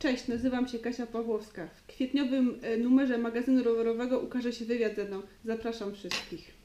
Cześć, nazywam się Kasia Pawłowska. W kwietniowym e, numerze magazynu rowerowego ukaże się wywiad ze mną. Zapraszam wszystkich.